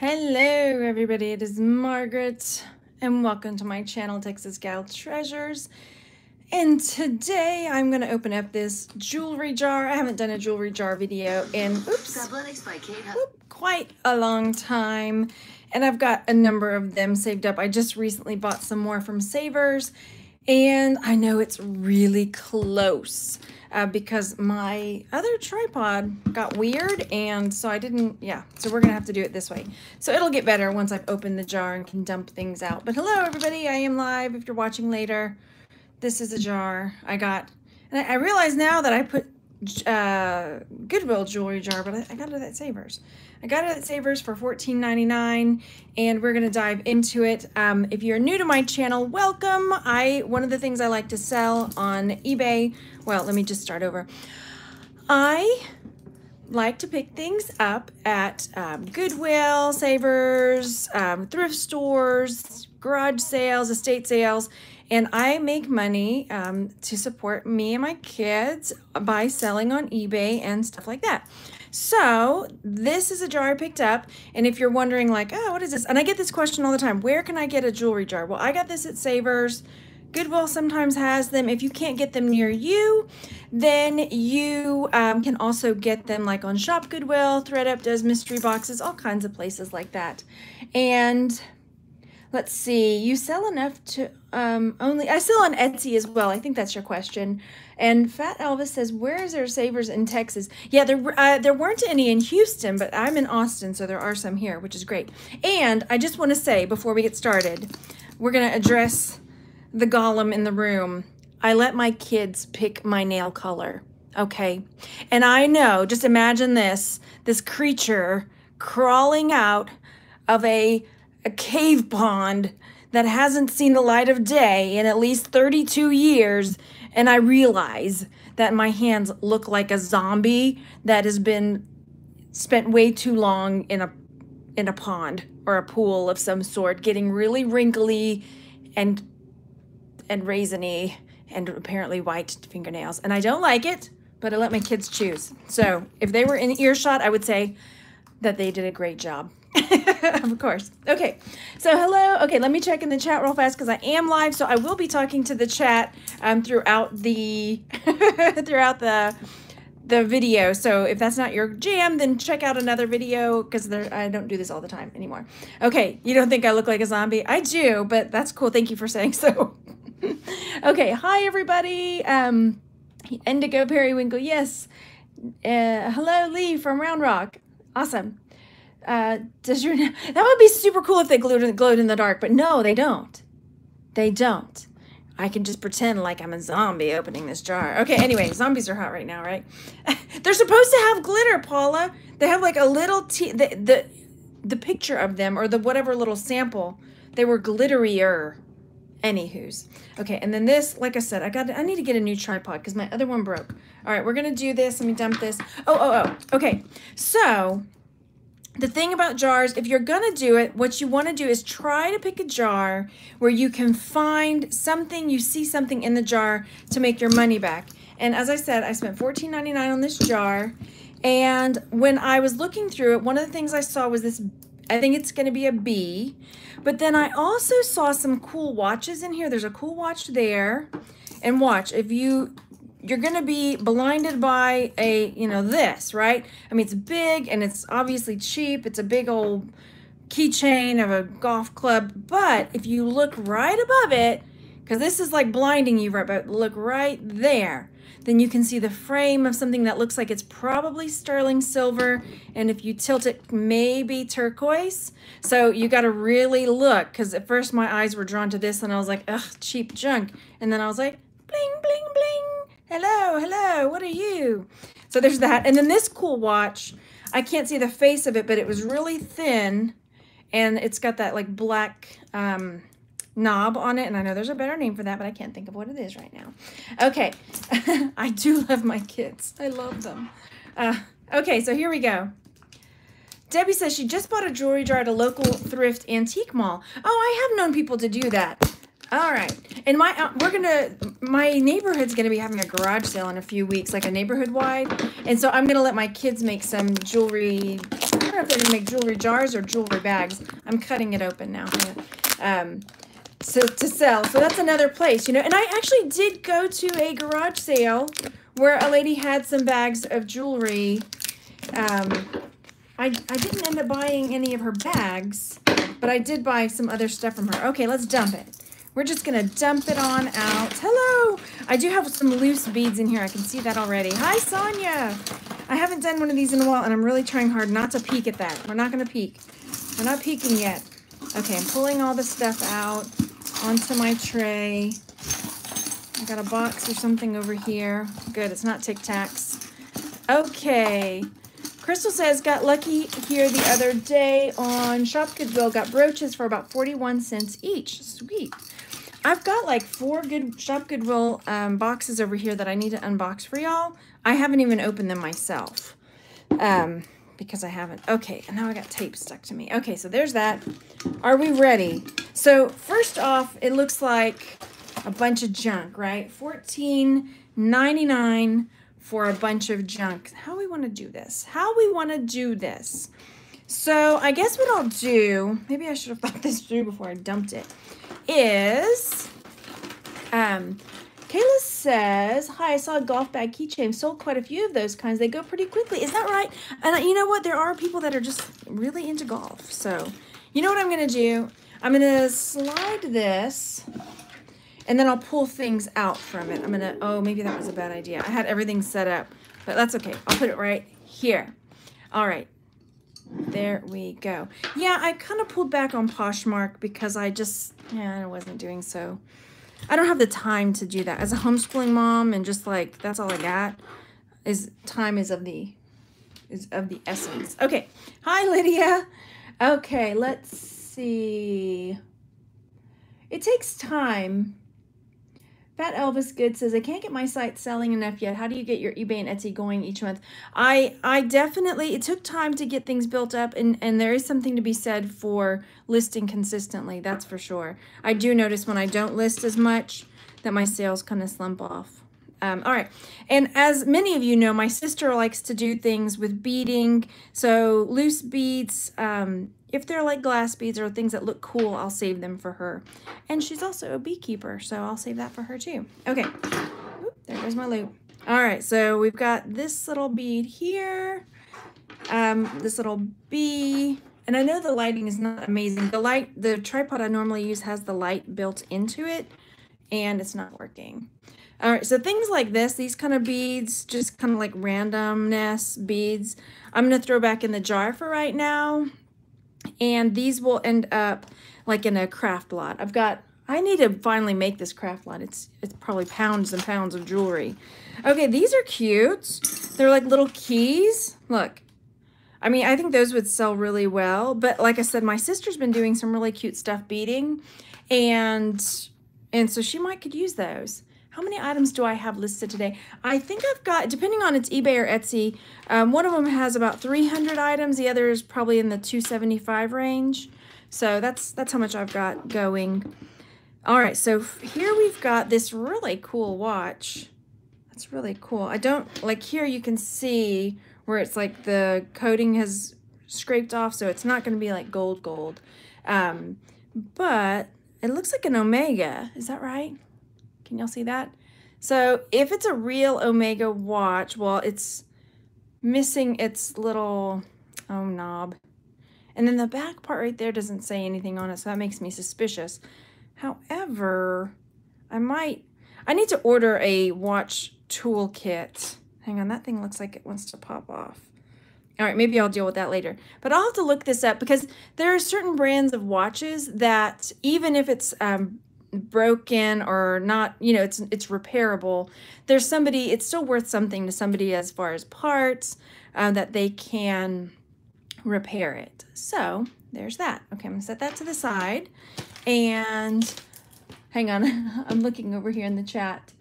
Hello, everybody. It is Margaret, and welcome to my channel, Texas Gal Treasures. And today I'm going to open up this jewelry jar. I haven't done a jewelry jar video in oops, quite a long time. And I've got a number of them saved up. I just recently bought some more from Savers. And I know it's really close uh, because my other tripod got weird and so I didn't, yeah, so we're gonna have to do it this way. So it'll get better once I've opened the jar and can dump things out. But hello everybody, I am live if you're watching later. This is a jar I got, and I, I realize now that I put uh, Goodwill jewelry jar, but I, I got it at Savers. I got it at Savers for $14.99 and we're gonna dive into it. Um, if you're new to my channel, welcome. I One of the things I like to sell on eBay, well, let me just start over. I like to pick things up at um, Goodwill, Savers, um, thrift stores, garage sales, estate sales, and I make money um, to support me and my kids by selling on eBay and stuff like that. So this is a jar I picked up. And if you're wondering like, oh, what is this? And I get this question all the time. Where can I get a jewelry jar? Well, I got this at Savers. Goodwill sometimes has them. If you can't get them near you, then you um, can also get them like on Shop Goodwill, ThredUp does mystery boxes, all kinds of places like that. And let's see, you sell enough to um, only, I sell on Etsy as well. I think that's your question. And Fat Elvis says, where is there savers in Texas? Yeah, there, uh, there weren't any in Houston, but I'm in Austin, so there are some here, which is great. And I just want to say, before we get started, we're going to address the golem in the room. I let my kids pick my nail color, okay? And I know, just imagine this, this creature crawling out of a, a cave pond that hasn't seen the light of day in at least 32 years and I realize that my hands look like a zombie that has been spent way too long in a in a pond or a pool of some sort, getting really wrinkly and and raisiny and apparently white fingernails. And I don't like it, but I let my kids choose. So if they were in earshot, I would say that they did a great job. of course. Okay. So hello. Okay, let me check in the chat real fast because I am live. So I will be talking to the chat um, throughout the throughout the the video. So if that's not your jam, then check out another video because I don't do this all the time anymore. Okay, you don't think I look like a zombie? I do, but that's cool. Thank you for saying so. okay, hi everybody. Um, Indigo Periwinkle, yes. Uh, hello Lee from Round Rock. Awesome. Uh, does your that would be super cool if they glowed in, glowed in the dark, but no, they don't. They don't. I can just pretend like I'm a zombie opening this jar. Okay, anyway, zombies are hot right now, right? They're supposed to have glitter, Paula. They have like a little t the, the the picture of them or the whatever little sample. They were glitterier. Anywho's. Okay, and then this, like I said, I got I need to get a new tripod because my other one broke. All right, we're gonna do this. Let me dump this. Oh, oh, oh. Okay, so the thing about jars, if you're going to do it, what you want to do is try to pick a jar where you can find something, you see something in the jar to make your money back. And as I said, I spent $14.99 on this jar. And when I was looking through it, one of the things I saw was this, I think it's going to be a B. But then I also saw some cool watches in here. There's a cool watch there. And watch, if you you're going to be blinded by a, you know, this, right? I mean, it's big and it's obviously cheap. It's a big old keychain of a golf club. But if you look right above it, because this is like blinding you right, but look right there, then you can see the frame of something that looks like it's probably sterling silver. And if you tilt it, maybe turquoise. So you got to really look because at first my eyes were drawn to this and I was like, ugh, cheap junk. And then I was like, bling, hello, hello, what are you? So there's that. And then this cool watch, I can't see the face of it, but it was really thin and it's got that like black um, knob on it. And I know there's a better name for that, but I can't think of what it is right now. Okay, I do love my kids. I love them. Uh, okay, so here we go. Debbie says she just bought a jewelry jar at a local thrift antique mall. Oh, I have known people to do that. All right. And my uh, we're to my neighborhood's going to be having a garage sale in a few weeks, like a neighborhood wide. And so I'm going to let my kids make some jewelry. I don't know if they're gonna make jewelry jars or jewelry bags. I'm cutting it open now. Um, so to sell. So that's another place, you know. And I actually did go to a garage sale where a lady had some bags of jewelry. Um, I, I didn't end up buying any of her bags, but I did buy some other stuff from her. Okay, let's dump it. We're just gonna dump it on out. Hello! I do have some loose beads in here. I can see that already. Hi, Sonia! I haven't done one of these in a while, and I'm really trying hard not to peek at that. We're not gonna peek. We're not peeking yet. Okay, I'm pulling all the stuff out onto my tray. I got a box or something over here. Good, it's not Tic Tacs. Okay. Crystal says, got lucky here the other day on Shop Goodwill. Got brooches for about 41 cents each. Sweet. I've got like four good Shop Goodwill um, boxes over here that I need to unbox for y'all. I haven't even opened them myself um, because I haven't. Okay, and now I got tape stuck to me. Okay, so there's that. Are we ready? So first off, it looks like a bunch of junk, right? $14.99 for a bunch of junk. How we want to do this? How we want to do this? So I guess what I'll do, maybe I should have thought this through before I dumped it is, um, Kayla says, hi, I saw a golf bag keychain. Sold quite a few of those kinds. They go pretty quickly. Is that right? And uh, you know what? There are people that are just really into golf. So you know what I'm going to do? I'm going to slide this and then I'll pull things out from it. I'm going to, oh, maybe that was a bad idea. I had everything set up, but that's okay. I'll put it right here. All right. There we go. Yeah, I kind of pulled back on Poshmark because I just, yeah, I wasn't doing so. I don't have the time to do that. As a homeschooling mom and just like, that's all I got, is time is of the, is of the essence. Okay. Hi, Lydia. Okay, let's see. It takes time Fat Elvis Good says, I can't get my site selling enough yet. How do you get your eBay and Etsy going each month? I I definitely, it took time to get things built up and, and there is something to be said for listing consistently. That's for sure. I do notice when I don't list as much that my sales kind of slump off. Um, all right. And as many of you know, my sister likes to do things with beading. So loose beads, um, if they're like glass beads or things that look cool, I'll save them for her. And she's also a beekeeper, so I'll save that for her too. Okay, Oop, there goes my loop. All right, so we've got this little bead here, um, this little bee, and I know the lighting is not amazing. The light, the tripod I normally use has the light built into it, and it's not working. All right, so things like this, these kind of beads, just kind of like randomness beads, I'm going to throw back in the jar for right now and these will end up like in a craft lot. I've got, I need to finally make this craft lot. It's, it's probably pounds and pounds of jewelry. Okay, these are cute. They're like little keys. Look, I mean, I think those would sell really well. But like I said, my sister's been doing some really cute stuff beading. And, and so she might could use those. How many items do I have listed today? I think I've got, depending on its eBay or Etsy, um, one of them has about 300 items. The other is probably in the 275 range. So that's, that's how much I've got going. All right, so here we've got this really cool watch. That's really cool. I don't, like here you can see where it's like the coating has scraped off, so it's not going to be like gold gold. Um, but it looks like an Omega. Is that right? Can y'all see that? So if it's a real Omega watch, well, it's missing its little, oh, knob. And then the back part right there doesn't say anything on it, so that makes me suspicious. However, I might, I need to order a watch toolkit. Hang on, that thing looks like it wants to pop off. All right, maybe I'll deal with that later. But I'll have to look this up because there are certain brands of watches that even if it's um, broken or not you know it's it's repairable. There's somebody it's still worth something to somebody as far as parts uh, that they can repair it. So there's that. Okay i'm gonna set that to the side. And hang on i'm looking over here in the chat.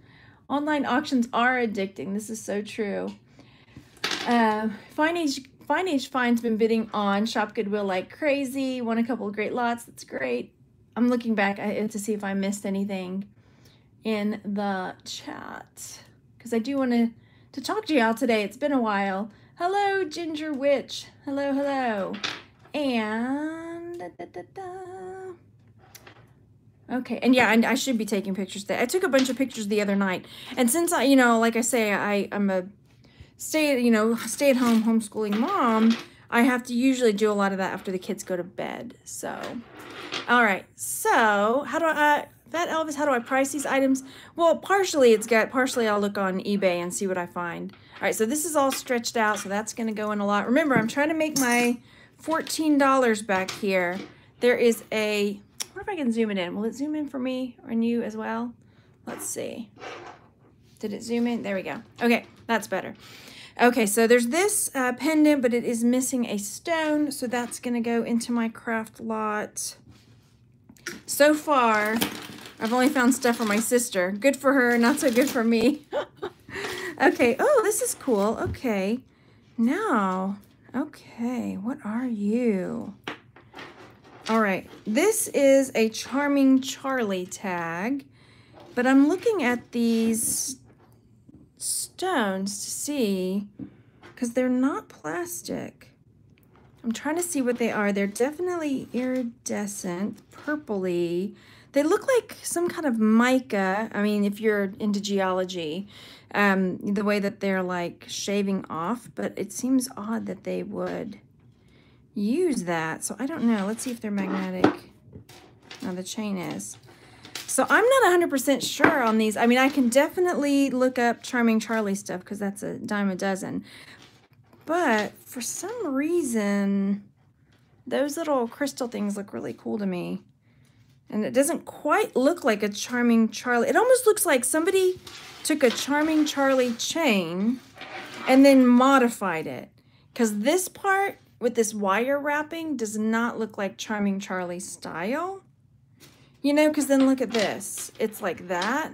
Online auctions are addicting. This is so true. Uh, fine age fine age fine's been bidding on shop goodwill like crazy won a couple of great lots. That's great I'm looking back to see if I missed anything in the chat because I do want to to talk to y'all today. It's been a while. Hello, Ginger Witch. Hello, hello. And da, da, da. Okay, and yeah, and I should be taking pictures today. I took a bunch of pictures the other night, and since I, you know, like I say, I I'm a stay, you know, stay at home homeschooling mom. I have to usually do a lot of that after the kids go to bed. So, all right. So, how do I? Uh, Fat Elvis, how do I price these items? Well, partially it's got, partially I'll look on eBay and see what I find. All right, so this is all stretched out, so that's going to go in a lot. Remember, I'm trying to make my $14 back here. There is a wonder if I can zoom it in. Will it zoom in for me or you as well? Let's see. Did it zoom in? There we go. Okay, that's better. Okay, so there's this uh, pendant, but it is missing a stone, so that's going to go into my craft lot. So far, I've only found stuff for my sister. Good for her, not so good for me. okay, oh, this is cool. Okay, now, okay, what are you? All right, this is a Charming Charlie tag, but I'm looking at these stones to see, because they're not plastic. I'm trying to see what they are. They're definitely iridescent, purpley. They look like some kind of mica. I mean, if you're into geology, um, the way that they're like shaving off, but it seems odd that they would use that. So I don't know. Let's see if they're magnetic. Now the chain is. So I'm not 100% sure on these. I mean, I can definitely look up Charming Charlie stuff because that's a dime a dozen. But for some reason, those little crystal things look really cool to me. And it doesn't quite look like a Charming Charlie. It almost looks like somebody took a Charming Charlie chain and then modified it. Because this part with this wire wrapping does not look like Charming Charlie style. You know, because then look at this. It's like that.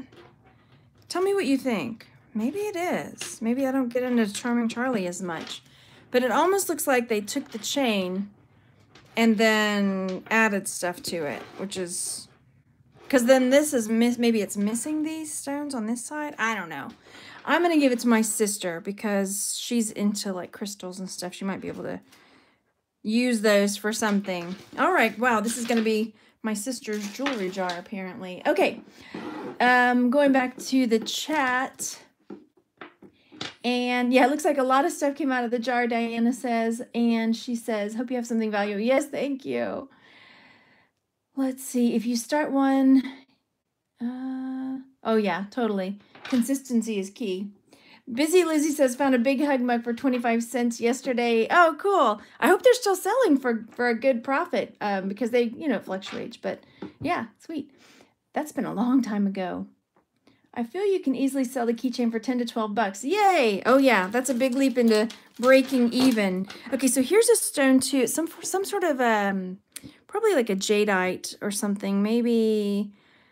Tell me what you think. Maybe it is. Maybe I don't get into Charming Charlie as much. But it almost looks like they took the chain and then added stuff to it, which is... Because then this is, miss. maybe it's missing these stones on this side. I don't know. I'm going to give it to my sister because she's into like crystals and stuff. She might be able to use those for something. All right. Wow. This is going to be my sister's jewelry jar, apparently. Okay. Um, going back to the chat. And yeah, it looks like a lot of stuff came out of the jar, Diana says. And she says, hope you have something valuable. Yes, thank you. Let's see. If you start one, uh, oh yeah, totally. Consistency is key. Busy Lizzie says found a big hug mug for 25 cents yesterday. Oh, cool. I hope they're still selling for, for a good profit um, because they, you know, fluctuates. But yeah, sweet. That's been a long time ago. I feel you can easily sell the keychain for 10 to 12 bucks. Yay! Oh yeah, that's a big leap into breaking even. Okay, so here's a stone too. Some some sort of um probably like a jadeite or something. Maybe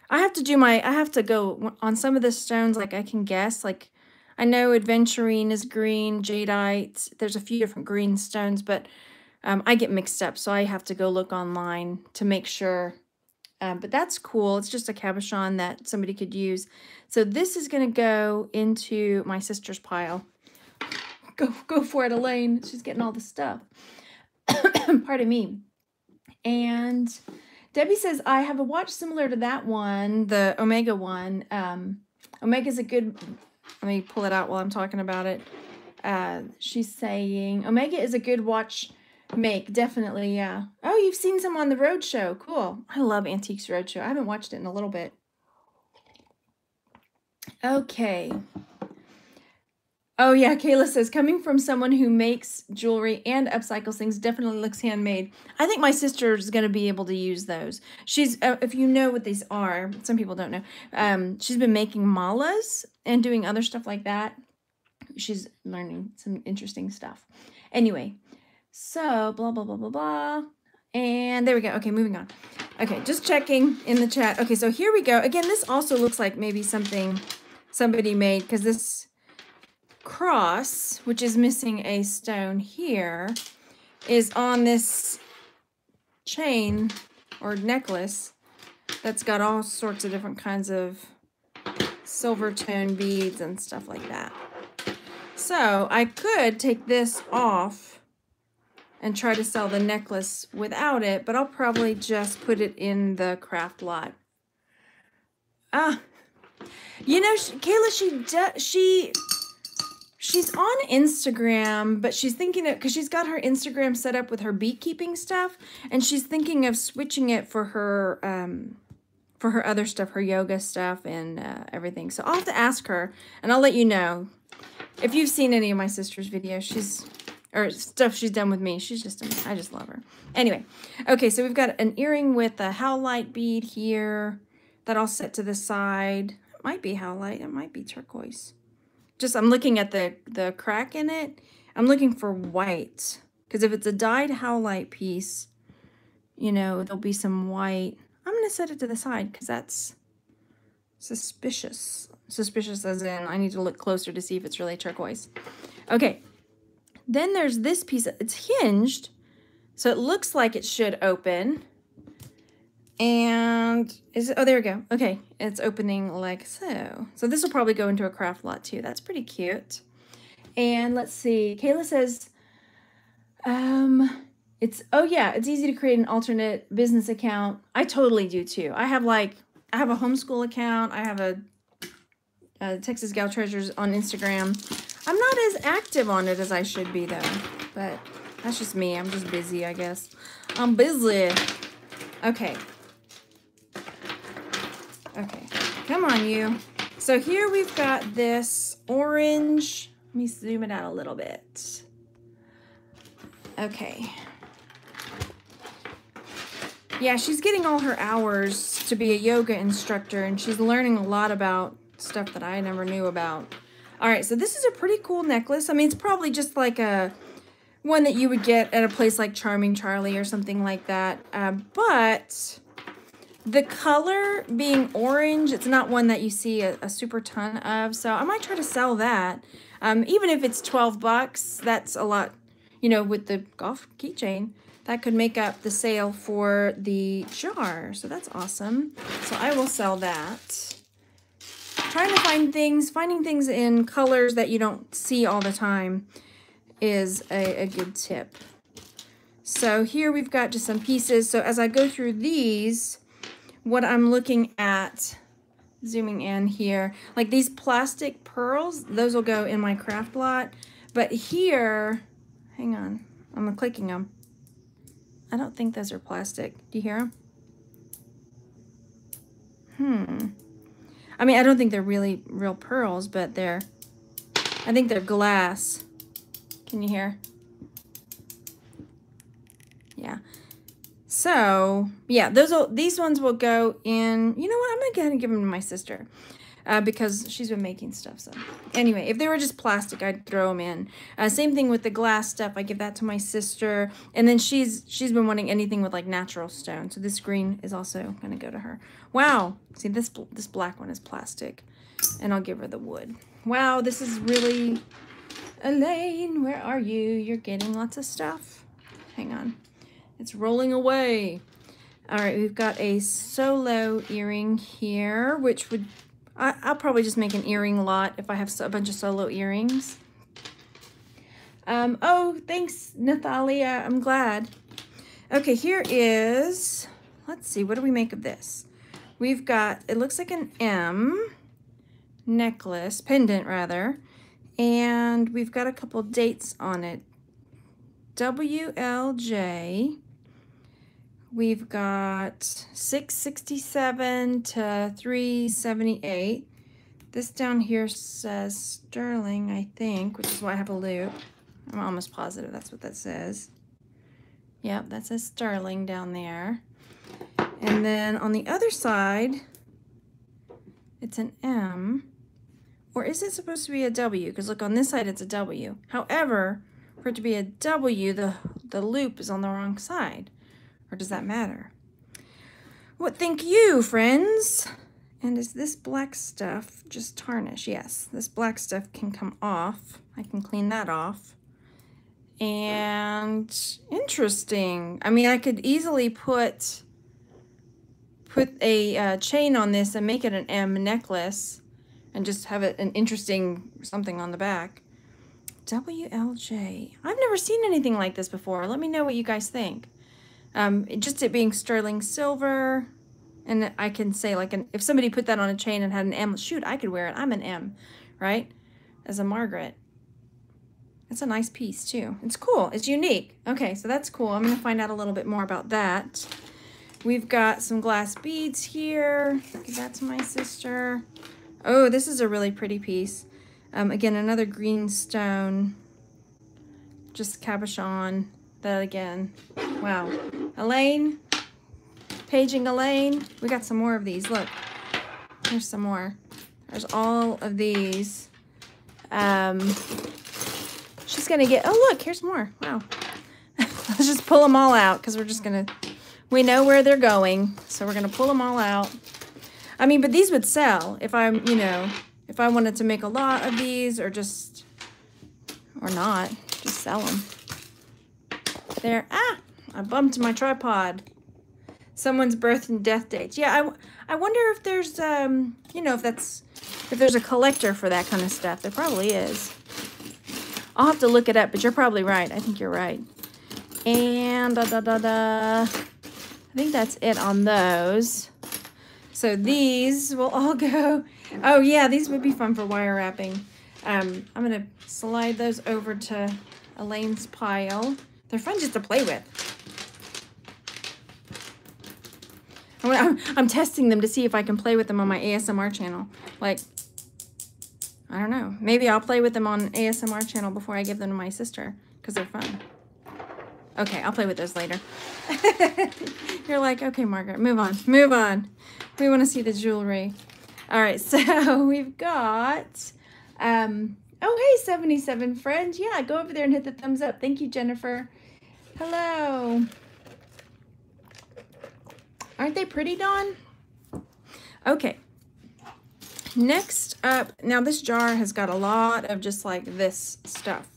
I have to do my I have to go on some of the stones like I can guess like I know aventurine is green, jadeite. There's a few different green stones, but um, I get mixed up, so I have to go look online to make sure. Um, but that's cool. It's just a cabochon that somebody could use. So this is going to go into my sister's pile. Go, go for it, Elaine. She's getting all the stuff. Pardon me. And Debbie says, I have a watch similar to that one, the Omega one. Um, Omega is a good let me pull it out while I'm talking about it. Uh, she's saying Omega is a good watch make. Definitely, yeah. Oh, you've seen some on the Roadshow. Cool. I love Antiques Roadshow. I haven't watched it in a little bit. Okay. Oh, yeah. Kayla says, coming from someone who makes jewelry and upcycles things definitely looks handmade. I think my sister is going to be able to use those. She's, uh, if you know what these are, some people don't know, um, she's been making malas and doing other stuff like that. She's learning some interesting stuff. Anyway, so blah, blah, blah, blah, blah. And there we go. Okay, moving on. Okay, just checking in the chat. Okay, so here we go. Again, this also looks like maybe something somebody made because this cross, which is missing a stone here, is on this chain or necklace that's got all sorts of different kinds of silver tone beads and stuff like that. So I could take this off and try to sell the necklace without it, but I'll probably just put it in the craft lot. Ah, you know, she, Kayla, she does, she, she's on Instagram, but she's thinking of, because she's got her Instagram set up with her beekeeping stuff, and she's thinking of switching it for her, um, for her other stuff, her yoga stuff and uh, everything. So I'll have to ask her, and I'll let you know. If you've seen any of my sister's videos, she's, or stuff she's done with me, she's just, I just love her. Anyway, okay, so we've got an earring with a howlite bead here that I'll set to the side. It might be howlite, it might be turquoise. Just, I'm looking at the, the crack in it. I'm looking for white. Because if it's a dyed howlite piece, you know, there'll be some white. I'm going to set it to the side because that's suspicious. Suspicious as in I need to look closer to see if it's really turquoise. Okay. Then there's this piece. It's hinged. So it looks like it should open. And is it, oh, there we go. Okay, it's opening like so. So this will probably go into a craft lot too. That's pretty cute. And let's see, Kayla says, um, it's, oh yeah, it's easy to create an alternate business account. I totally do too. I have like, I have a homeschool account. I have a, a Texas Gal Treasures on Instagram. I'm not as active on it as I should be though, but that's just me. I'm just busy, I guess. I'm busy. Okay, Okay, come on you. So here we've got this orange. Let me zoom it out a little bit. Okay. Yeah, she's getting all her hours to be a yoga instructor and she's learning a lot about stuff that I never knew about. All right, so this is a pretty cool necklace. I mean, it's probably just like a one that you would get at a place like Charming Charlie or something like that. Uh, but the color being orange, it's not one that you see a, a super ton of, so I might try to sell that. Um, even if it's 12 bucks, that's a lot, you know, with the golf keychain. That could make up the sale for the jar, so that's awesome. So I will sell that. Trying to find things, finding things in colors that you don't see all the time is a, a good tip. So here we've got just some pieces. So as I go through these, what I'm looking at, zooming in here, like these plastic pearls, those will go in my craft lot. But here, hang on, I'm clicking them. I don't think those are plastic. Do you hear them? Hmm. I mean, I don't think they're really real pearls, but they're, I think they're glass. Can you hear? Yeah. So yeah, those will, these ones will go in, you know what, I'm gonna go ahead and give them to my sister uh, because she's been making stuff. So anyway, if they were just plastic, I'd throw them in. Uh, same thing with the glass stuff. I give that to my sister. And then she's she's been wanting anything with like natural stone. So this green is also gonna go to her. Wow, see this, this black one is plastic and I'll give her the wood. Wow, this is really, Elaine, where are you? You're getting lots of stuff. Hang on. It's rolling away. All right, we've got a solo earring here, which would, I, will probably just make an earring lot if I have a bunch of solo earrings. Um, oh, thanks, Nathalia. I'm glad. Okay, here is, let's see, what do we make of this? We've got, it looks like an M necklace, pendant rather, and we've got a couple dates on it. WLJ We've got 667 to 378. This down here says sterling, I think, which is why I have a loop. I'm almost positive that's what that says. Yep, that says sterling down there. And then on the other side, it's an M. Or is it supposed to be a W? Because look, on this side it's a W. However, for it to be a W, the, the loop is on the wrong side. Or does that matter? What think you, friends? And is this black stuff just tarnish? Yes, this black stuff can come off. I can clean that off. And interesting. I mean, I could easily put put a uh, chain on this and make it an M necklace and just have it an interesting something on the back. WLJ. I've never seen anything like this before. Let me know what you guys think. Um, just it being sterling silver. And I can say like, an, if somebody put that on a chain and had an M, shoot, I could wear it. I'm an M, right? As a Margaret. It's a nice piece too. It's cool. It's unique. Okay, so that's cool. I'm going to find out a little bit more about that. We've got some glass beads here. Give that to my sister. Oh, this is a really pretty piece. Um, again, another green stone. Just cabochon. That again. Wow. Elaine. Paging Elaine. We got some more of these. Look. There's some more. There's all of these. Um, she's going to get... Oh, look. Here's more. Wow. Let's just pull them all out because we're just going to... We know where they're going. So we're going to pull them all out. I mean, but these would sell if I'm, you know, if I wanted to make a lot of these or just, or not, just sell them. There, ah, I bumped my tripod. Someone's birth and death dates. Yeah, I, I wonder if there's, um, you know, if that's, if there's a collector for that kind of stuff. There probably is. I'll have to look it up, but you're probably right. I think you're right. And da da da da. I think that's it on those. So these will all go. Oh yeah, these would be fun for wire wrapping. Um, I'm to slide those over to Elaine's pile. They're fun just to play with. I'm, I'm testing them to see if I can play with them on my ASMR channel. Like, I don't know. Maybe I'll play with them on ASMR channel before I give them to my sister because they're fun. Okay, I'll play with those later. You're like, okay, Margaret, move on, move on. We want to see the jewelry. All right, so we've got, um, oh, hey, 77 friends. Yeah, go over there and hit the thumbs up. Thank you, Jennifer. Hello. Aren't they pretty, Dawn? Okay. Next up, now this jar has got a lot of just like this stuff.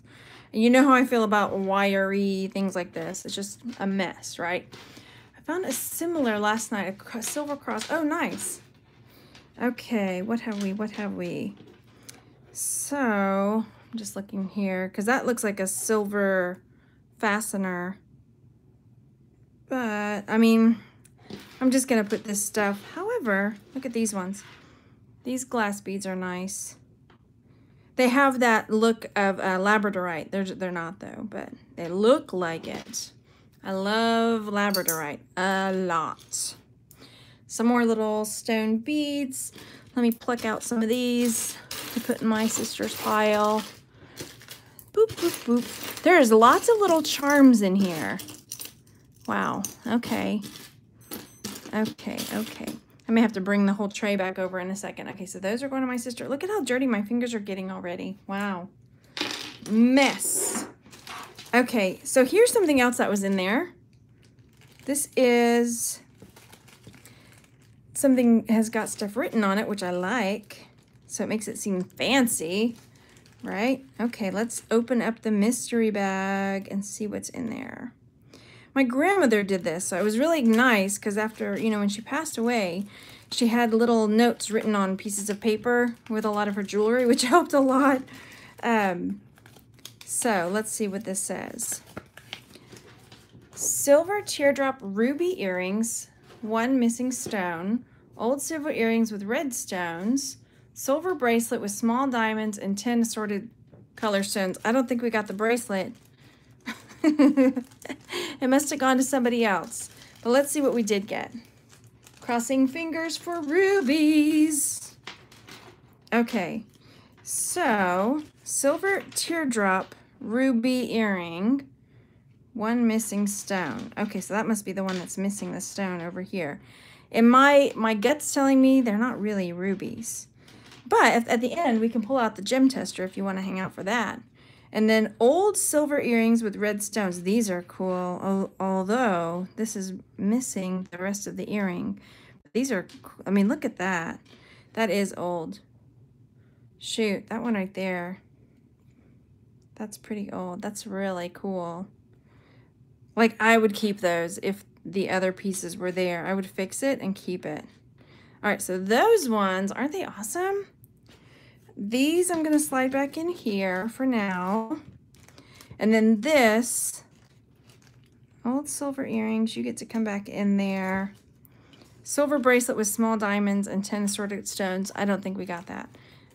You know how I feel about wiry things like this. It's just a mess, right? I found a similar last night, a silver cross. Oh, nice. Okay, what have we? What have we? So, I'm just looking here because that looks like a silver fastener. But, I mean, I'm just to put this stuff. However, look at these ones. These glass beads are nice. They have that look of uh, labradorite. They're, they're not though, but they look like it. I love labradorite a lot. Some more little stone beads. Let me pluck out some of these to put in my sister's pile. Boop, boop, boop. There's lots of little charms in here. Wow, okay. Okay, okay. I may have to bring the whole tray back over in a second. Okay, so those are going to my sister. Look at how dirty my fingers are getting already. Wow. Mess. Okay, so here's something else that was in there. This is something has got stuff written on it, which I like. So it makes it seem fancy, right? Okay, let's open up the mystery bag and see what's in there. My grandmother did this, so it was really nice because after, you know, when she passed away, she had little notes written on pieces of paper with a lot of her jewelry, which helped a lot. Um, so let's see what this says. Silver teardrop ruby earrings, one missing stone, old silver earrings with red stones, silver bracelet with small diamonds and 10 assorted color stones. I don't think we got the bracelet. it must have gone to somebody else. But let's see what we did get. Crossing fingers for rubies. Okay, so silver teardrop ruby earring, one missing stone. Okay, so that must be the one that's missing the stone over here. And my, my gut's telling me they're not really rubies. But at the end, we can pull out the gem tester if you want to hang out for that. And then old silver earrings with red stones. These are cool, although this is missing the rest of the earring. These are, I mean, look at that. That is old. Shoot, that one right there. That's pretty old. That's really cool. Like, I would keep those if the other pieces were there. I would fix it and keep it. All right, so those ones, aren't they awesome? These I'm going to slide back in here for now. And then this, old silver earrings, you get to come back in there. Silver bracelet with small diamonds and 10 assorted stones. I don't think we got that.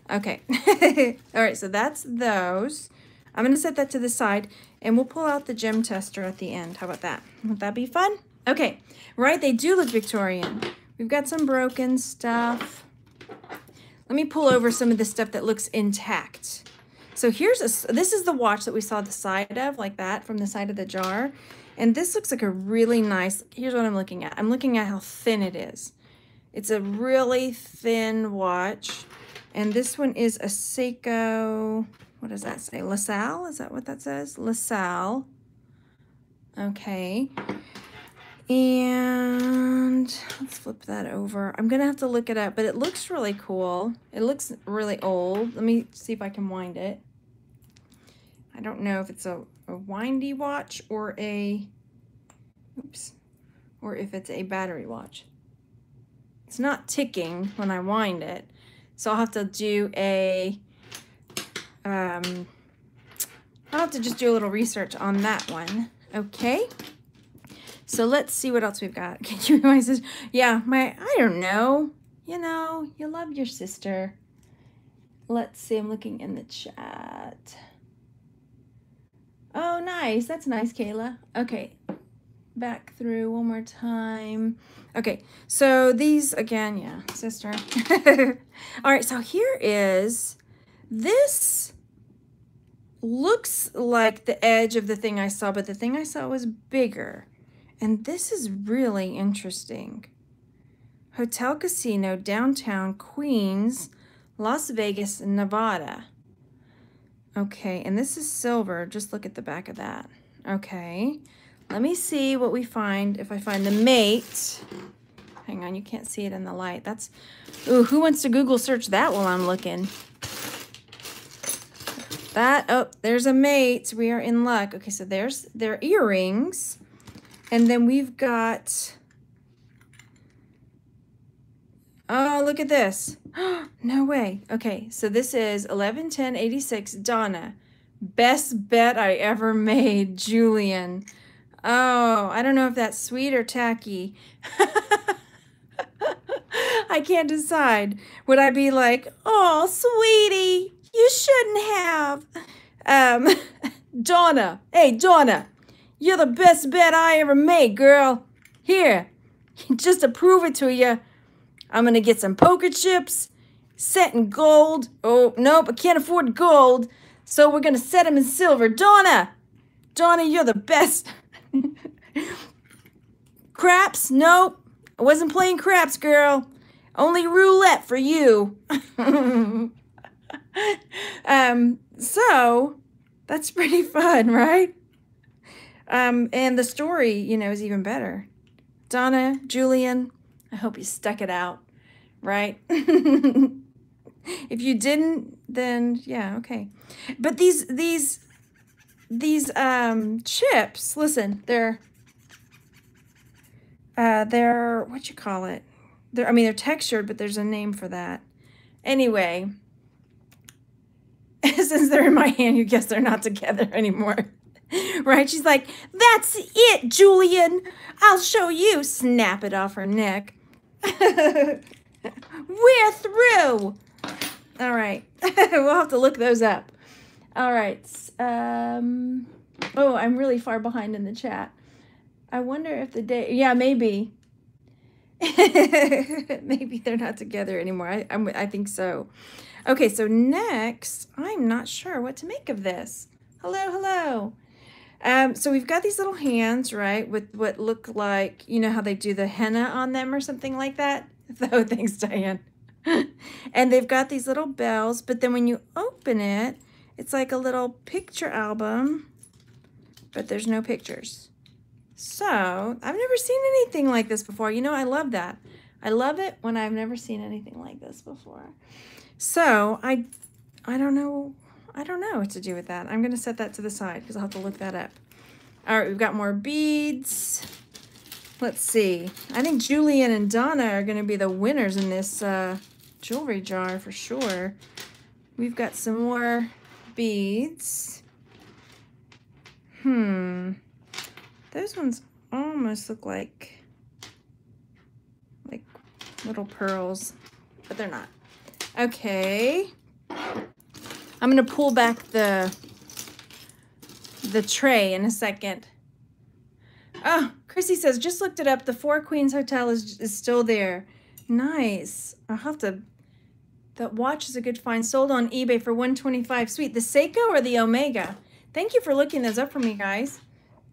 Okay. All right, so that's those. I'm going to set that to the side and we'll pull out the gem tester at the end. How about that? Would that be fun? Okay, right, they do look Victorian. We've got some broken stuff. Let me pull over some of the stuff that looks intact. So here's a, this is the watch that we saw the side of, like that, from the side of the jar. And this looks like a really nice, here's what I'm looking at. I'm looking at how thin it is. It's a really thin watch. And this one is a Seiko, what does that say? Lassale, is that what that says? Lassale. Okay. And let's flip that over. I'm going to have to look it up, but it looks really cool. It looks really old. Let me see if I can wind it. I don't know if it's a, a windy watch or a, oops, or if it's a battery watch. It's not ticking when I wind it. So I'll have to do a, um, I'll have to just do a little research on that one. Okay. So let's see what else we've got. Can you my sister? Yeah, my I don't know. You know, you love your sister. Let's see, I'm looking in the chat. Oh, nice. That's nice, Kayla. Okay, back through one more time. Okay, so these, again, yeah, sister. All right, so here is, this looks like the edge of the thing I saw, but the thing I saw was bigger. And this is really interesting. Hotel Casino, downtown Queens, Las Vegas, Nevada. Okay, and this is silver. Just look at the back of that. Okay, let me see what we find. If I find the mate. Hang on, you can't see it in the light. That's, ooh, who wants to Google search that while I'm looking? That, oh, there's a mate. We are in luck. Okay, so there's their earrings. And then we've got, oh, look at this. no way. Okay, so this is 111086 Donna. Best bet I ever made, Julian. Oh, I don't know if that's sweet or tacky. I can't decide. Would I be like, oh, sweetie, you shouldn't have. Um, Donna. Hey, Donna. You're the best bet I ever made, girl. Here, just to prove it to you, I'm going to get some poker chips set in gold. Oh, nope, I can't afford gold. So we're going to set them in silver. Donna! Donna, you're the best. craps? Nope. I wasn't playing craps, girl. Only roulette for you. um, so, that's pretty fun, right? Um, and the story, you know, is even better. Donna, Julian, I hope you stuck it out, right? if you didn't, then yeah, okay. But these these these um chips, listen, they're uh they're what you call it? They're I mean they're textured, but there's a name for that. Anyway, since they're in my hand, you guess they're not together anymore. right? She's like, that's it, Julian. I'll show you. Snap it off her neck. We're through. All right. we'll have to look those up. All right. Um, oh, I'm really far behind in the chat. I wonder if the day, yeah, maybe. maybe they're not together anymore. I, I'm, I think so. Okay, so next, I'm not sure what to make of this. Hello, hello. Um, so we've got these little hands, right, with what look like, you know how they do the henna on them or something like that? Oh, thanks, Diane. and they've got these little bells, but then when you open it, it's like a little picture album, but there's no pictures. So I've never seen anything like this before. You know, I love that. I love it when I've never seen anything like this before. So I, I don't know I don't know what to do with that. I'm going to set that to the side because I'll have to look that up. All right, we've got more beads. Let's see. I think Julian and Donna are going to be the winners in this uh, jewelry jar for sure. we've got some more beads. Hmm. Those ones almost look like like little pearls, but they're not. Okay. I'm going to pull back the the tray in a second. Oh, Chrissy says, just looked it up. The Four Queens Hotel is, is still there. Nice. I'll have to... That watch is a good find. Sold on eBay for 125 Sweet. The Seiko or the Omega? Thank you for looking those up for me, guys.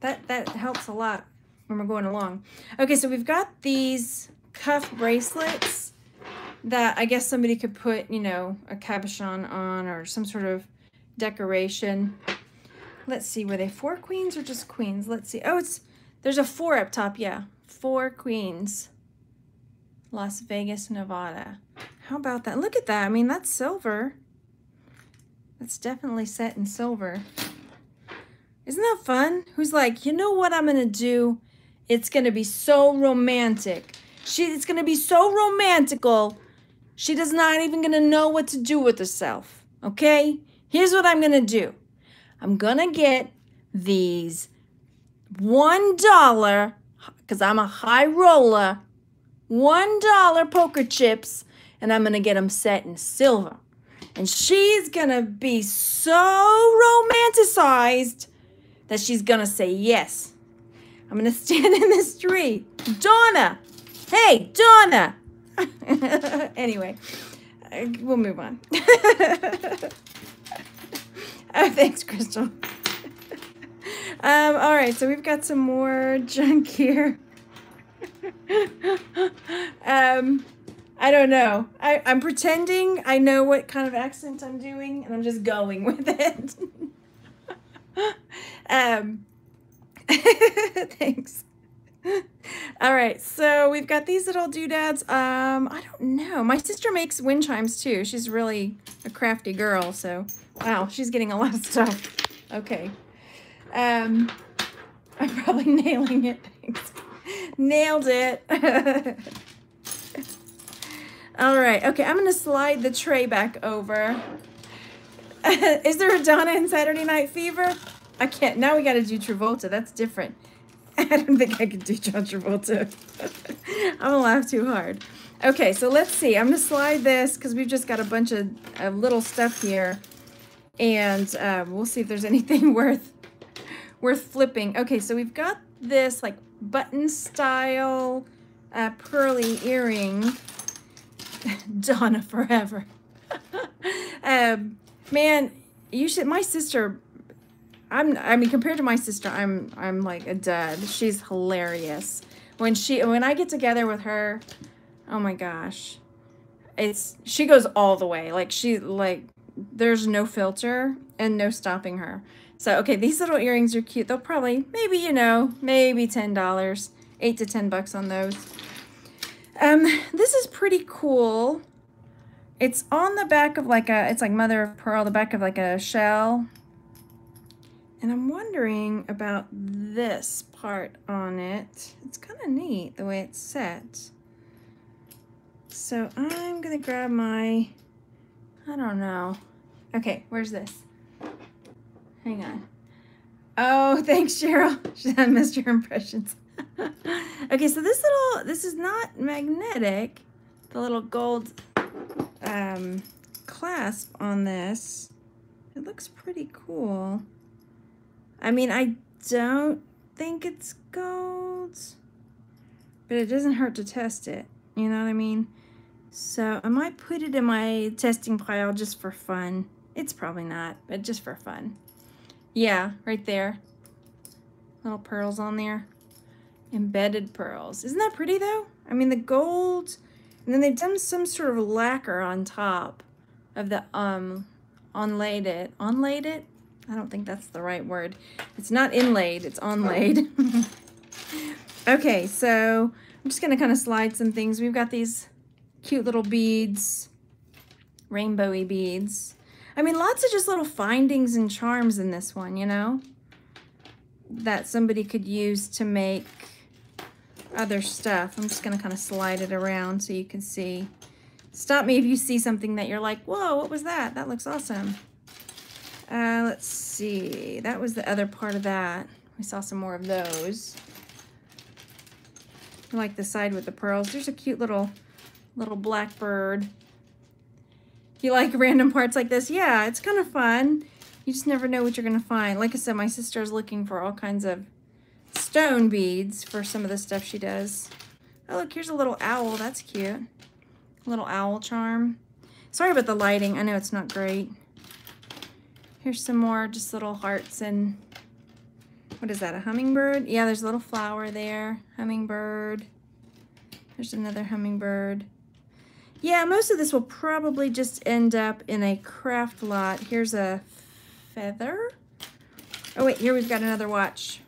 That, that helps a lot when we're going along. Okay, so we've got these cuff bracelets that I guess somebody could put, you know, a cabochon on or some sort of decoration. Let's see, were they four queens or just queens? Let's see. Oh, it's there's a four up top, yeah. Four queens. Las Vegas, Nevada. How about that? Look at that. I mean, that's silver. That's definitely set in silver. Isn't that fun? Who's like, you know what I'm going to do? It's going to be so romantic. She, it's going to be so romantical. She does not even to know what to do with herself. Okay? Here's what I'm to do. I'm to get these $1, because I'm a high roller, $1 poker chips, and I'm to get them set in silver. And she's to be so romanticized that she's to say yes. I'm to stand in the street. Donna! Hey, Donna! anyway, uh, we'll move on. oh, thanks, Crystal. um, all right, so we've got some more junk here. um, I don't know. I, I'm pretending I know what kind of accent I'm doing, and I'm just going with it. um, thanks. All right, so we've got these little doodads. Um, I don't know. My sister makes wind chimes too. She's really a crafty girl, so wow, she's getting a lot of stuff. Okay. Um, I'm probably nailing it. Nailed it. All right, okay, I'm gonna slide the tray back over. Is there a Donna in Saturday Night Fever? I can't, now we gotta do Travolta, that's different. I don't think I could do John Travolta. I'm gonna laugh too hard. Okay, so let's see. I'm gonna slide this because we've just got a bunch of, of little stuff here. And uh, we'll see if there's anything worth worth flipping. Okay, so we've got this like button style uh, pearly earring. Donna forever. um, man, you should, my sister I'm I mean compared to my sister, I'm I'm like a dud. She's hilarious. When she when I get together with her, oh my gosh. It's she goes all the way. Like she like there's no filter and no stopping her. So okay, these little earrings are cute. They'll probably maybe, you know, maybe $10. 8 to 10 bucks on those. Um this is pretty cool. It's on the back of like a it's like mother of pearl, the back of like a shell and I'm wondering about this part on it. It's kind of neat the way it's set. So I'm to grab my, I don't know. Okay, where's this? Hang on. Oh, thanks, Cheryl. I missed your impressions. okay, so this little, this is not magnetic. The little gold um, clasp on this. It looks pretty cool. I mean, I don't think it's gold, but it doesn't hurt to test it. You know what I mean? So I might put it in my testing pile just for fun. It's probably not, but just for fun. Yeah, right there. Little pearls on there. Embedded pearls. Isn't that pretty though? I mean, the gold, and then they've done some sort of lacquer on top of the, um, onlaid it. Onlaid it? I don't think that's the right word. It's not inlaid, it's onlaid. okay, so I'm just gonna kind of slide some things. We've got these cute little beads, rainbowy beads. I mean, lots of just little findings and charms in this one, you know? That somebody could use to make other stuff. I'm just gonna kind of slide it around so you can see. Stop me if you see something that you're like, whoa, what was that? That looks awesome. Uh, let's see. That was the other part of that. We saw some more of those. I like the side with the pearls. There's a cute little little blackbird. You like random parts like this? Yeah, it's kind of fun. You just never know what you're going to find. Like I said, my sister is looking for all kinds of stone beads for some of the stuff she does. Oh, look, here's a little owl. That's cute. A little owl charm. Sorry about the lighting. I know it's not great. Here's some more just little hearts and what is that, a hummingbird? Yeah, there's a little flower there. Hummingbird. There's another hummingbird. Yeah, most of this will probably just end up in a craft lot. Here's a feather. Oh wait, here we've got another watch.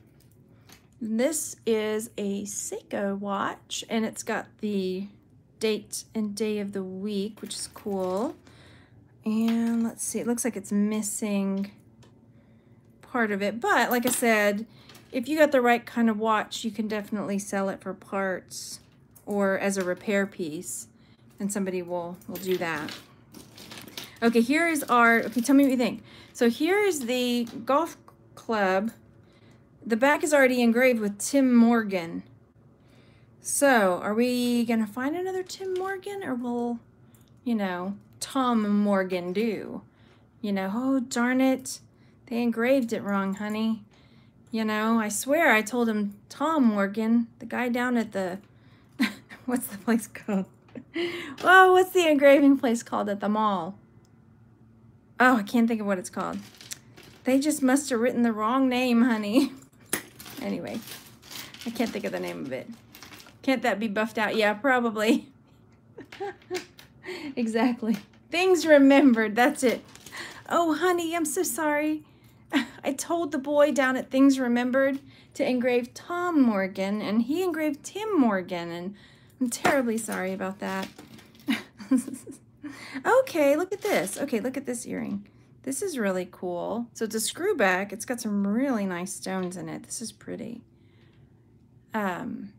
This is a Seiko watch and it's got the date and day of the week, which is cool. And let's see, it looks like it's missing part of it. But like I said, if you got the right kind of watch, you can definitely sell it for parts or as a repair piece and somebody will, will do that. Okay, here is our, okay, tell me what you think. So here is the golf club. The back is already engraved with Tim Morgan. So are we to find another Tim Morgan or will, you know, Tom Morgan do? You know, oh, darn it. They engraved it wrong, honey. You know, I swear I told him Tom Morgan, the guy down at the, what's the place called? oh, what's the engraving place called at the mall? Oh, I can't think of what it's called. They just must have written the wrong name, honey. anyway, I can't think of the name of it. Can't that be buffed out? Yeah, probably. exactly. Things remembered. That's it. Oh, honey, I'm so sorry. I told the boy down at Things Remembered to engrave Tom Morgan, and he engraved Tim Morgan, and I'm terribly sorry about that. okay, look at this. Okay, look at this earring. This is really cool. So it's a screw back. It's got some really nice stones in it. This is pretty. Um,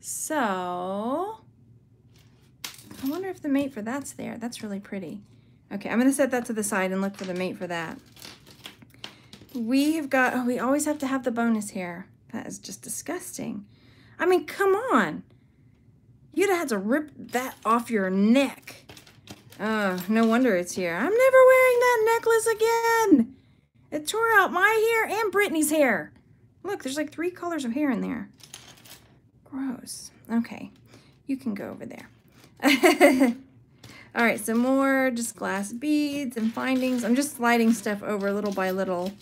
so, if the mate for that's there. That's really pretty. Okay, I'm to set that to the side and look for the mate for that. We have got, oh, we always have to have the bonus here. That is just disgusting. I mean, come on. You'd have had to rip that off your neck. Uh, no wonder it's here. I'm never wearing that necklace again. It tore out my hair and Brittany's hair. Look, there's like three colors of hair in there. Gross. Okay, you can go over there. All right, some more just glass beads and findings. I'm just sliding stuff over little by little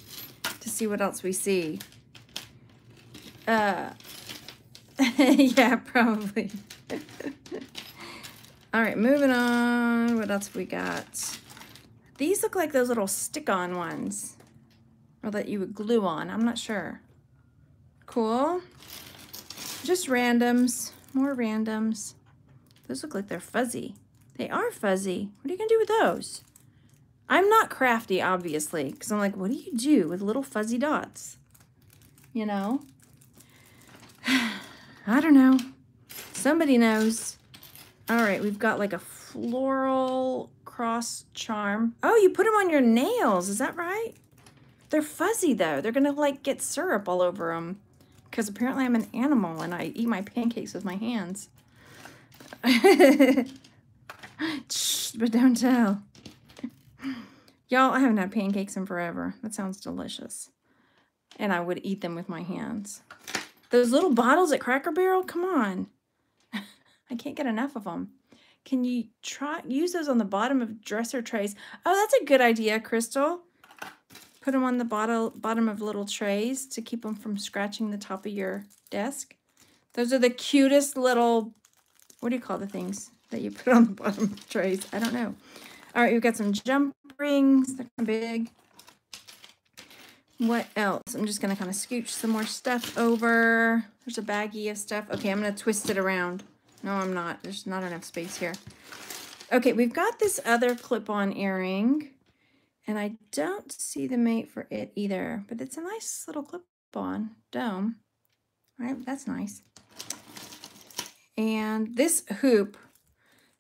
to see what else we see. Uh, yeah, probably. All right, moving on. What else we got? These look like those little stick-on ones. Or that you would glue on. I'm not sure. Cool. Just randoms. More randoms. Those look like they're fuzzy. They are fuzzy. What are you going to do with those? I'm not crafty, obviously, because I'm like, what do you do with little fuzzy dots? You know? I don't know. Somebody knows. All right, we've got like a floral cross charm. Oh, you put them on your nails. Is that right? They're fuzzy, though. They're going to, like, get syrup all over them. Because apparently I'm an animal and I eat my pancakes with my hands. Shh, but don't tell. Y'all, I haven't had pancakes in forever. That sounds delicious. And I would eat them with my hands. Those little bottles at Cracker Barrel, come on. I can't get enough of them. Can you try use those on the bottom of dresser trays? Oh, that's a good idea, Crystal. Put them on the bottle, bottom of little trays to keep them from scratching the top of your desk. Those are the cutest little, what do you call the things? that you put on the bottom of trays. I don't know. All right, we've got some jump rings. They're kind of big. What else? I'm just going to kind of scooch some more stuff over. There's a baggie of stuff. Okay, I'm going to twist it around. No, I'm not. There's not enough space here. Okay, we've got this other clip-on earring. And I don't see the mate for it either. But it's a nice little clip-on dome. All right, that's nice. And this hoop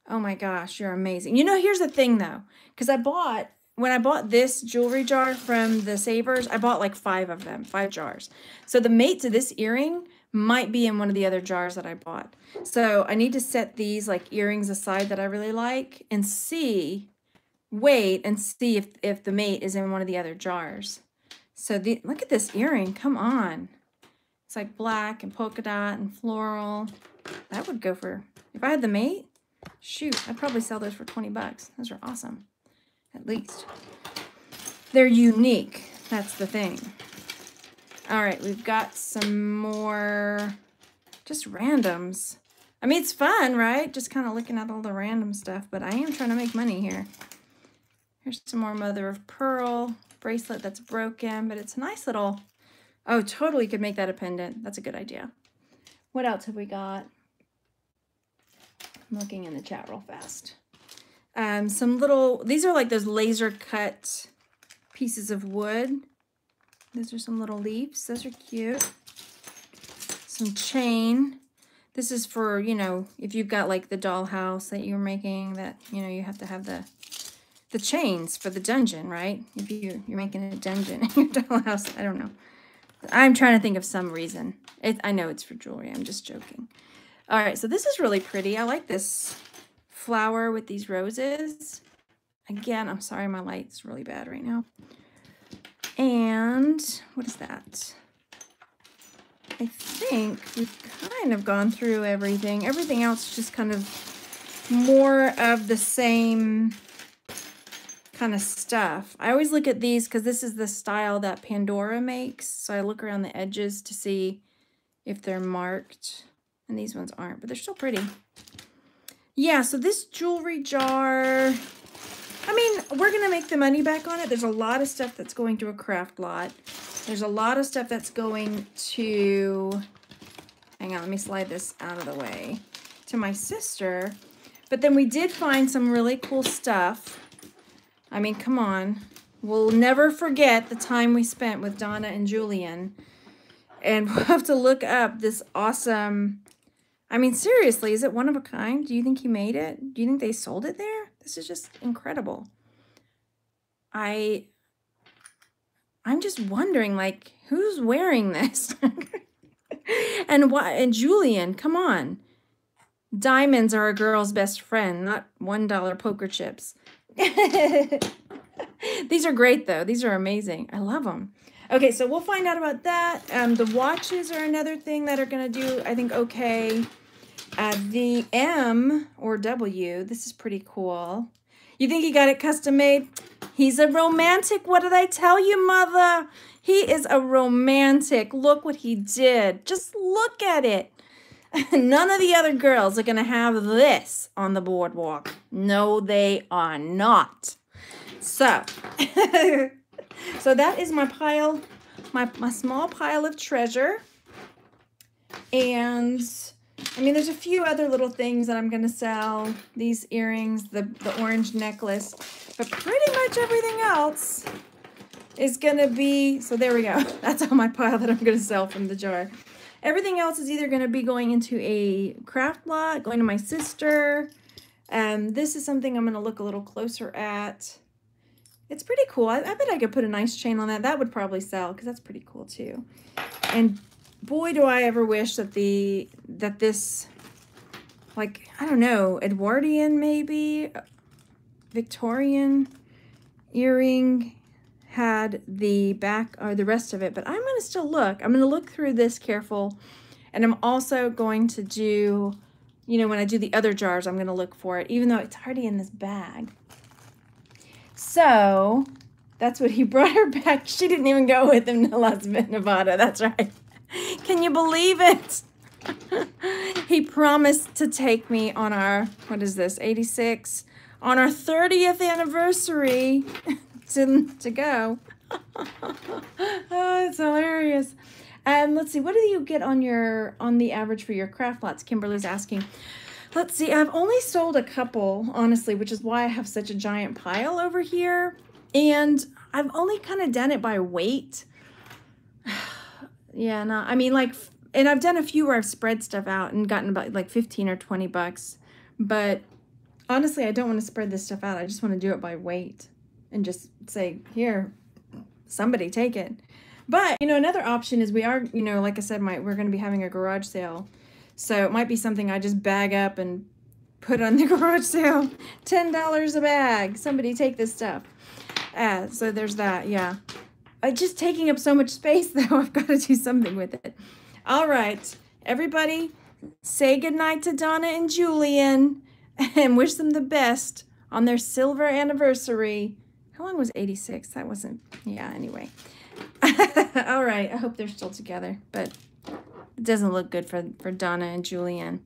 Oh my gosh, you're amazing. You know, here's the thing though, because I bought, when I bought this jewelry jar from the Savers, I bought like five of them, five jars. So the mate to this earring might be in one of the other jars that I bought. So I need to set these like earrings aside that I really like and see, wait and see if, if the mate is in one of the other jars. So the, look at this earring, come on. It's like black and polka dot and floral. That would go for, if I had the mate, shoot, I'd probably sell those for 20 bucks. Those are awesome, at least. They're unique, that's the thing. All right, we've got some more just randoms. I mean, it's fun, right? Just kind of looking at all the random stuff, but I am trying to make money here. Here's some more mother of pearl bracelet that's broken, but it's a nice little, oh, totally could make that a pendant. That's a good idea. What else have we got? I'm looking in the chat real fast. Um, some little, these are like those laser cut pieces of wood. Those are some little leaves. Those are cute. Some chain. This is for, you know, if you've got like the dollhouse that you're making that, you know, you have to have the the chains for the dungeon, right? If you, you're making a dungeon in your dollhouse, I don't know. I'm trying to think of some reason. It, I know it's for jewelry. I'm just joking. All right, so this is really pretty. I like this flower with these roses. Again, I'm sorry my light's really bad right now. And what is that? I think we've kind of gone through everything. Everything else is just kind of more of the same kind of stuff. I always look at these because this is the style that Pandora makes. So I look around the edges to see if they're marked. And these ones aren't, but they're still pretty. Yeah, so this jewelry jar, I mean, we're going to make the money back on it. There's a lot of stuff that's going to a craft lot. There's a lot of stuff that's going to, hang on, let me slide this out of the way, to my sister. But then we did find some really cool stuff I mean, come on. We'll never forget the time we spent with Donna and Julian. And we'll have to look up this awesome... I mean, seriously, is it one of a kind? Do you think he made it? Do you think they sold it there? This is just incredible. I... I'm just wondering, like, who's wearing this? and why? And Julian, come on. Diamonds are a girl's best friend, not $1 poker chips. These are great, though. These are amazing. I love them. Okay, so we'll find out about that. Um, the watches are another thing that are going to do, I think, okay. Uh, the M or W, this is pretty cool. You think he got it custom made? He's a romantic. What did I tell you, mother? He is a romantic. Look what he did. Just look at it. None of the other girls are going to have this on the boardwalk. No, they are not. So, so that is my pile, my, my small pile of treasure. And, I mean, there's a few other little things that I'm going to sell. These earrings, the, the orange necklace. But pretty much everything else is going to be, so there we go. That's all my pile that I'm going to sell from the jar. Everything else is either going to be going into a craft lot, going to my sister. Um, this is something I'm going to look a little closer at. It's pretty cool. I, I bet I could put a nice chain on that. That would probably sell because that's pretty cool too. And boy, do I ever wish that the that this, like, I don't know, Edwardian maybe, Victorian earring had the back or the rest of it, but I'm to still look. I'm to look through this careful. And I'm also going to do, you know, when I do the other jars, I'm to look for it, even though it's already in this bag. So that's what he brought her back. She didn't even go with him to Las Vegas, Nevada. That's right. Can you believe it? he promised to take me on our, what is this, 86? On our 30th anniversary to, to go. oh, it's hilarious. And let's see, what do you get on your on the average for your craft lots? Kimberly's asking. Let's see, I've only sold a couple, honestly, which is why I have such a giant pile over here. And I've only kind of done it by weight. yeah, no, I mean, like, and I've done a few where I've spread stuff out and gotten about like 15 or 20 bucks. But honestly, I don't want to spread this stuff out. I just want to do it by weight and just say, here, somebody take it. But, you know, another option is we are, you know, like I said, my, we're going to be having a garage sale. So it might be something I just bag up and put on the garage sale. $10 a bag. Somebody take this stuff. Uh, so there's that, yeah. Just taking up so much space, though. I've got to do something with it. All right. Everybody, say goodnight to Donna and Julian and wish them the best on their silver anniversary. Long was 86? That wasn't, yeah, anyway. All right, I hope they're still together, but it doesn't look good for, for Donna and Julian.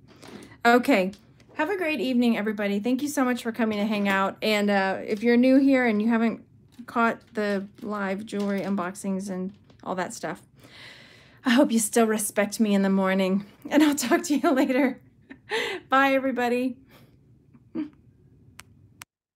Okay, have a great evening, everybody. Thank you so much for coming to hang out. And uh, if you're new here and you haven't caught the live jewelry unboxings and all that stuff, I hope you still respect me in the morning. And I'll talk to you later. Bye, everybody.